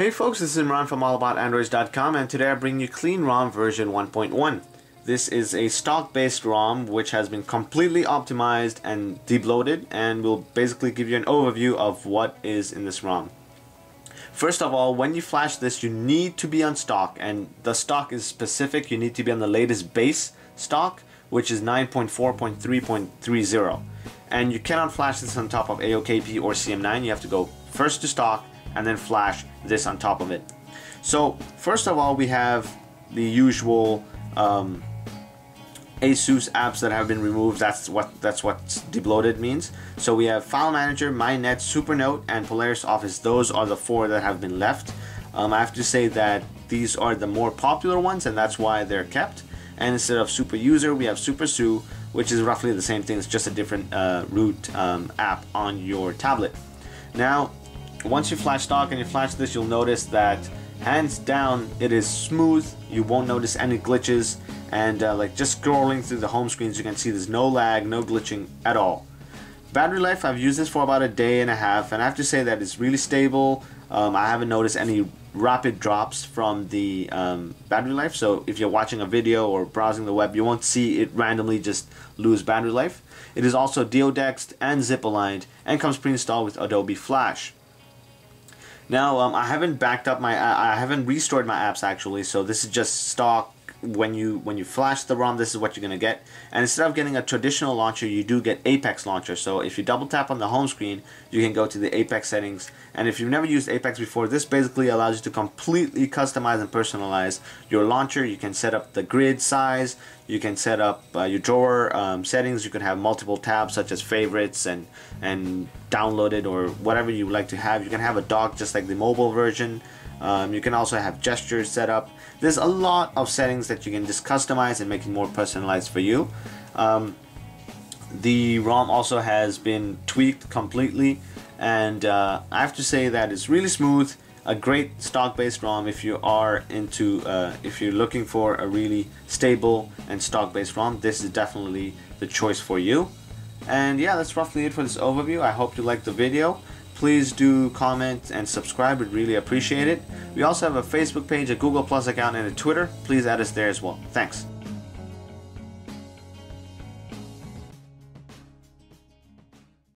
Hey folks, this is Imraan from allaboutandroids.com and today I bring you Clean ROM version 1.1. This is a stock-based ROM which has been completely optimized and debloated and will basically give you an overview of what is in this ROM. First of all, when you flash this, you need to be on stock and the stock is specific. You need to be on the latest base stock, which is 9.4.3.30. And you cannot flash this on top of AOKP or CM9. You have to go first to stock and then flash this on top of it. So first of all, we have the usual um, ASUS apps that have been removed. That's what that's what debloated means. So we have File Manager, MyNet, SuperNote, and Polaris Office. Those are the four that have been left. Um, I have to say that these are the more popular ones, and that's why they're kept. And instead of Super User, we have Super SuperSU, which is roughly the same thing. It's just a different uh, root um, app on your tablet. Now, once you flash stock and you flash this, you'll notice that hands down it is smooth. You won't notice any glitches and uh, like just scrolling through the home screens you can see there's no lag, no glitching at all. Battery life, I've used this for about a day and a half and I have to say that it's really stable. Um, I haven't noticed any rapid drops from the um, battery life so if you're watching a video or browsing the web you won't see it randomly just lose battery life. It is also deodexed and zip aligned and comes pre-installed with Adobe Flash. Now, um, I haven't backed up my, I haven't restored my apps actually, so this is just stock when you when you flash the ROM, this is what you're gonna get. And instead of getting a traditional launcher, you do get Apex launcher. So if you double tap on the home screen, you can go to the Apex settings. And if you've never used Apex before, this basically allows you to completely customize and personalize your launcher. You can set up the grid size. You can set up uh, your drawer um, settings. You can have multiple tabs such as favorites and and downloaded or whatever you like to have. You can have a dock just like the mobile version. Um, you can also have gestures set up. There's a lot of settings that you can just customize and make it more personalized for you. Um, the ROM also has been tweaked completely and uh, I have to say that it's really smooth a great stock-based ROM if you are into uh, if you're looking for a really stable and stock-based ROM this is definitely the choice for you and yeah that's roughly it for this overview I hope you liked the video please do comment and subscribe. We'd really appreciate it. We also have a Facebook page, a Google Plus account, and a Twitter. Please add us there as well. Thanks.